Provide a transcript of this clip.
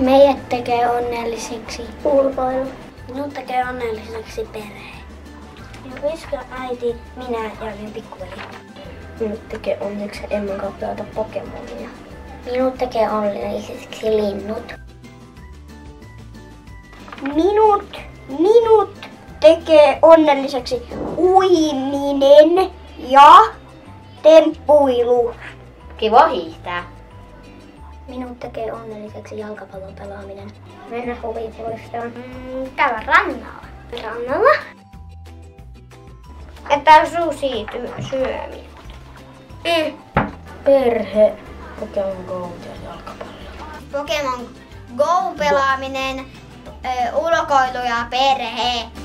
Meidät tekee onnelliseksi ulkoilu. Minut tekee onnelliseksi perhe. Ja Viska, äiti, minä ja minun pikkuveli. Minut tekee onneksi Emman pelata Pokemonia. Minut tekee onnelliseksi linnut. Minut, minut tekee onnelliseksi uiminen ja temppuilu. Kiva hiihtää. Minut tekee onnelliseksi jalkapallon pelaaminen. Mennä huvipuistoon. Mm, käydä rannalla. Rannalla? Että susi syömi. Mm. Perhe. Pokemon Go ja jalkapallo. Pokemon Go-pelaaminen, ö, ulkoilu ja perhe.